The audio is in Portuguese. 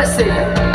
acontecer.